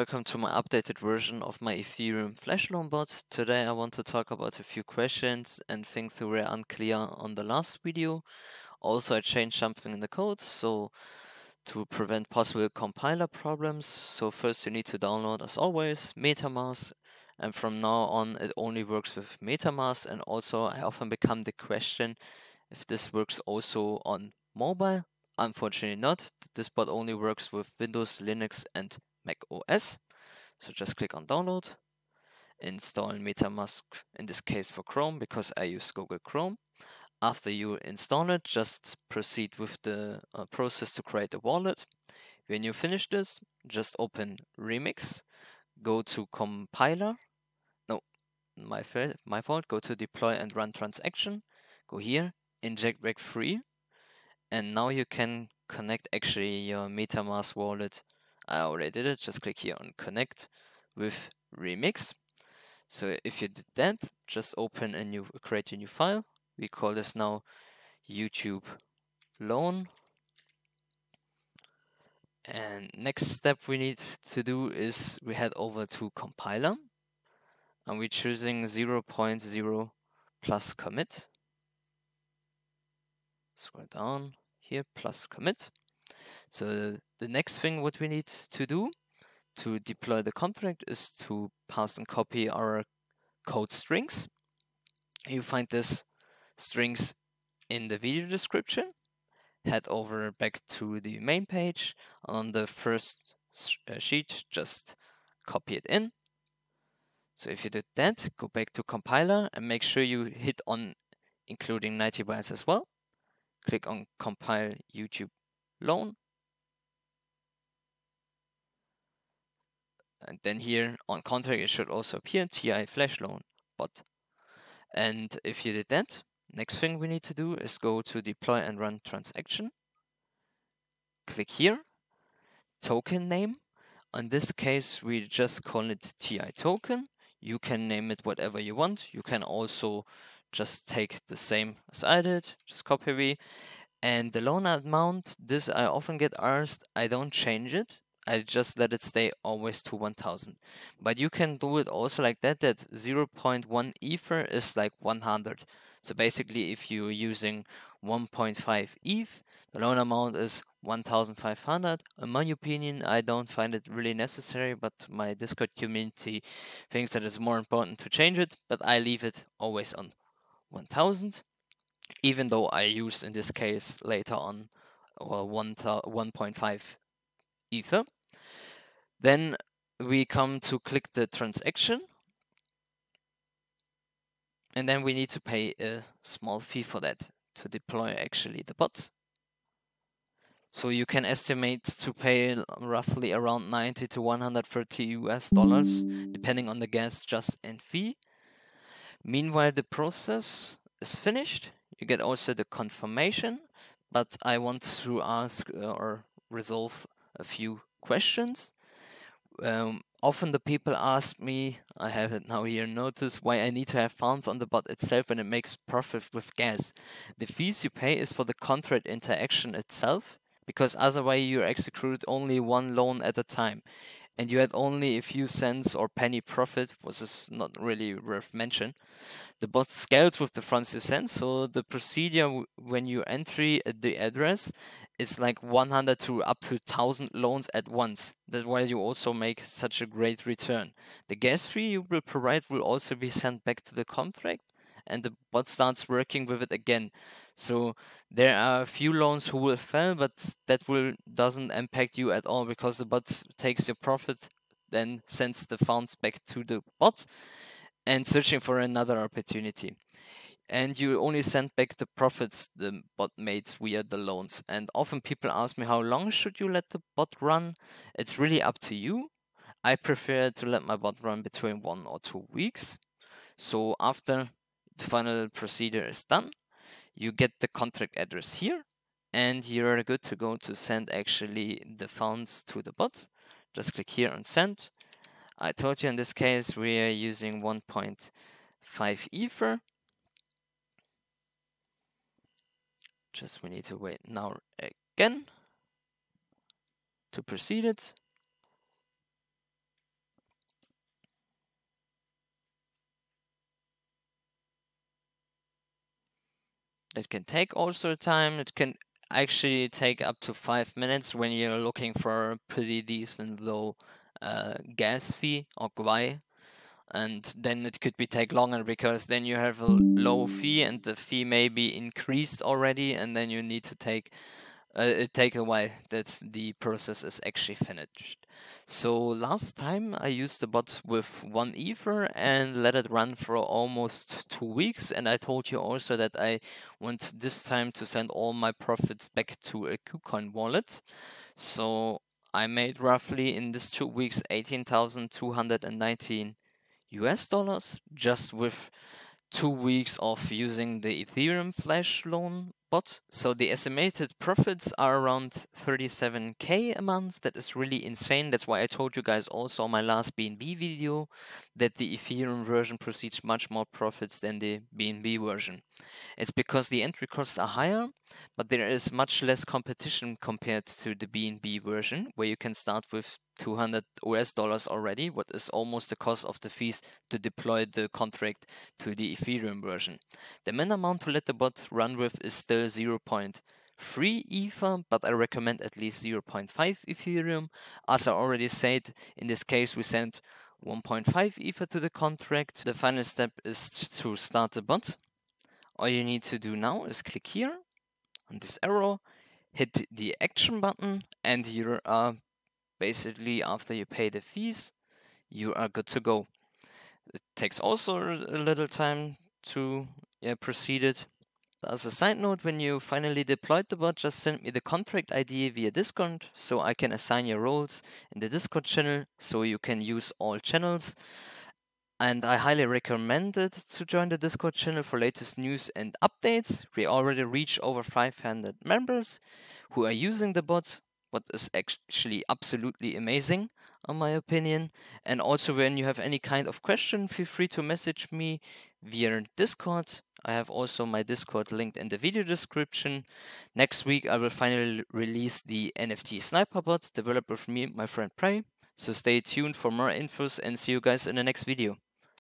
Welcome to my updated version of my Ethereum Flash Loan bot. Today I want to talk about a few questions and things that were unclear on the last video. Also I changed something in the code so to prevent possible compiler problems. So first you need to download as always MetaMask and from now on it only works with MetaMask and also I often become the question if this works also on mobile. Unfortunately not. This bot only works with Windows, Linux and Mac OS. So just click on download, install MetaMask, in this case for Chrome, because I use Google Chrome. After you install it, just proceed with the uh, process to create a wallet. When you finish this, just open Remix, go to compiler. No, my, my fault. Go to deploy and run transaction. Go here, inject Web3. And now you can connect actually your MetaMask wallet I already did it. Just click here on connect with remix. So if you did that, just open a new, create a new file. We call this now YouTube loan. And next step we need to do is we head over to compiler and we're choosing 0.0 plus commit. Scroll down here, plus commit. So the next thing what we need to do to deploy the contract is to pass and copy our code strings. You find this strings in the video description. Head over back to the main page. On the first uh, sheet, just copy it in. So if you did that, go back to compiler and make sure you hit on including nightly builds as well. Click on compile YouTube loan And then here on contract, it should also appear TI flash loan bot. And if you did that, next thing we need to do is go to deploy and run transaction. Click here, token name. In this case, we just call it TI token. You can name it whatever you want. You can also just take the same as I did, just copy. And the loan amount, this I often get asked, I don't change it I just let it stay always to 1000. But you can do it also like that, that 0.1 ether is like 100. So basically if you're using 1.5 ETH, the loan amount is 1500. In my opinion, I don't find it really necessary, but my Discord community thinks that it's more important to change it, but I leave it always on 1000, even though I use in this case later on uh, well, 1.5 ether. Then we come to click the transaction. And then we need to pay a small fee for that to deploy actually the bot. So you can estimate to pay roughly around 90 to 130 US dollars, depending on the gas just and fee. Meanwhile, the process is finished. You get also the confirmation, but I want to ask uh, or resolve a few questions. Um, often the people ask me, I have it now here notice, why I need to have funds on the bot itself when it makes profit with gas. The fees you pay is for the contract interaction itself, because otherwise you execute only one loan at a time. And you had only a few cents or penny profit, which is not really worth mention. The bot scales with the few cents, so the procedure when you enter the address is like 100 to up to 1000 loans at once. That's why you also make such a great return. The gas fee you will provide will also be sent back to the contract and the bot starts working with it again. So there are a few loans who will fail, but that will doesn't impact you at all because the bot takes your profit, then sends the funds back to the bot and searching for another opportunity and you only send back the profits the bot made via the loans. And often people ask me, how long should you let the bot run? It's really up to you. I prefer to let my bot run between one or two weeks. So after the final procedure is done, you get the contract address here and you're good to go to send actually the funds to the bot. Just click here on send. I told you in this case we are using 1.5 Ether just we need to wait now again to proceed it That can take also time. It can actually take up to five minutes when you're looking for a pretty decent low uh, gas fee or Gwei. And then it could be take longer because then you have a low fee and the fee may be increased already, and then you need to take uh, it take a while that the process is actually finished. So last time I used the bot with one ether and let it run for almost two weeks and I told you also that I want this time to send all my profits back to a KuCoin wallet. So I made roughly in this two weeks 18,219 US dollars just with two weeks of using the Ethereum flash loan bot. So the estimated profits are around 37k a month. That is really insane. That's why I told you guys also on my last BNB video that the Ethereum version proceeds much more profits than the BNB version. It's because the entry costs are higher, but there is much less competition compared to the BNB version, where you can start with 200 US dollars already, what is almost the cost of the fees to deploy the contract to the Ethereum version. The min amount to let the bot run with is still 0.3 Ether, but I recommend at least 0.5 Ethereum. As I already said, in this case we sent 1.5 Ether to the contract. The final step is to start the bot. All you need to do now is click here on this arrow, hit the action button, and you are basically after you pay the fees, you are good to go. It takes also a little time to yeah, proceed it. As a side note, when you finally deployed the bot, just send me the contract ID via Discord so I can assign your roles in the Discord channel so you can use all channels. And I highly recommend it to join the Discord channel for latest news and updates. We already reached over 500 members who are using the bot what is actually absolutely amazing, in my opinion. And also, when you have any kind of question, feel free to message me via Discord. I have also my Discord linked in the video description. Next week, I will finally release the NFT Sniper bot developed with me, my friend Prey. So stay tuned for more infos and see you guys in the next video.